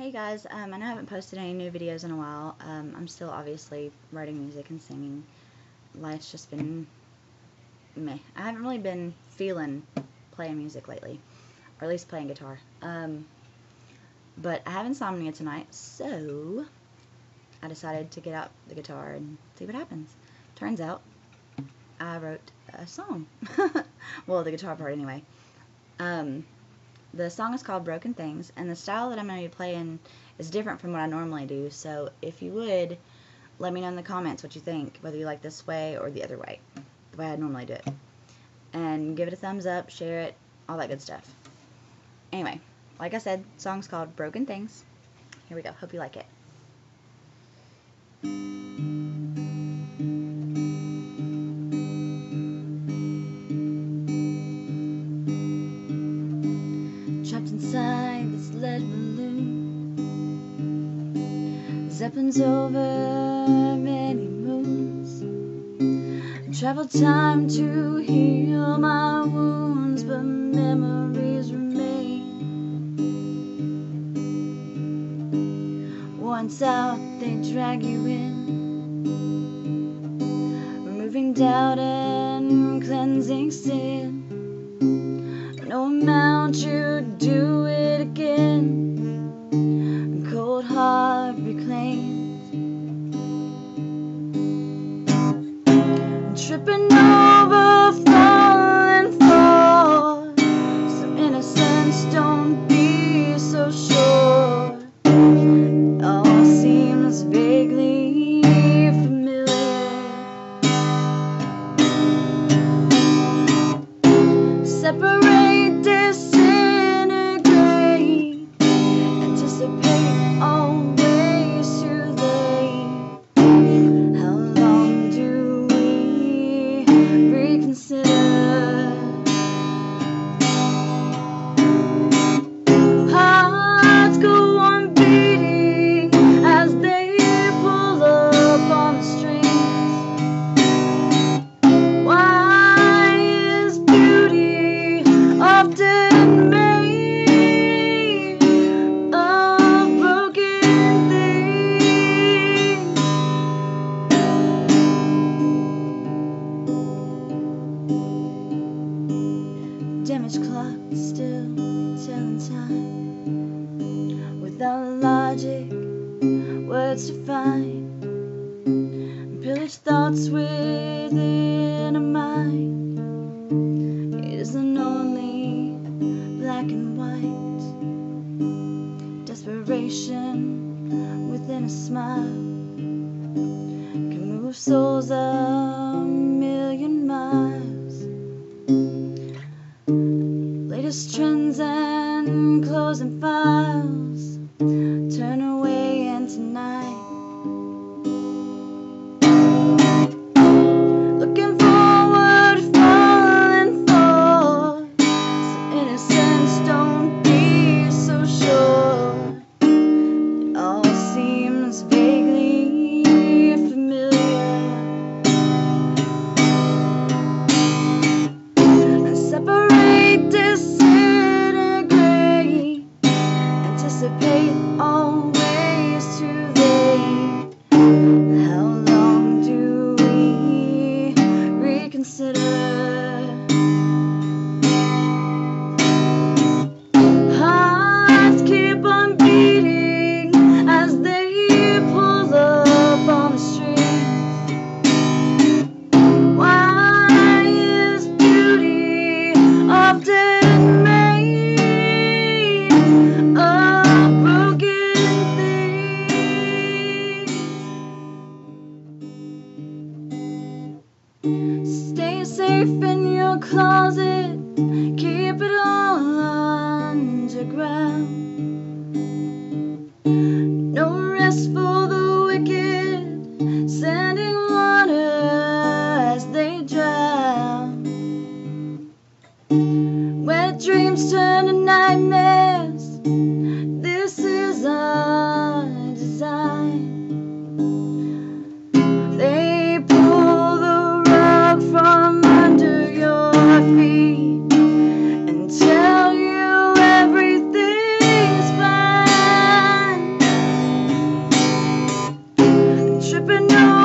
Hey guys, um, I know I haven't posted any new videos in a while. Um, I'm still obviously writing music and singing. Life's just been meh. I haven't really been feeling playing music lately, or at least playing guitar. Um, but I have insomnia tonight, so I decided to get out the guitar and see what happens. Turns out I wrote a song. well, the guitar part anyway. The song is called Broken Things, and the style that I'm going to be playing is different from what I normally do. So if you would, let me know in the comments what you think, whether you like this way or the other way, the way I normally do it. And give it a thumbs up, share it, all that good stuff. Anyway, like I said, song's called Broken Things. Here we go. Hope you like it. Trapped inside this lead balloon. Zeppelin's over many moons. Travel time to heal my wounds But memories remain. Once out they drag you in. Removing doubt and cleansing sin. No amount you reconsider? Without logic, words to find. Pillaged thoughts within a mind isn't only black and white. Desperation within a smile can move souls a safe in your closet, keep it all underground. No rest for the wicked, sending water as they drown. Wet dreams turn to nightmares. and tell you everything's fine. Tripping over.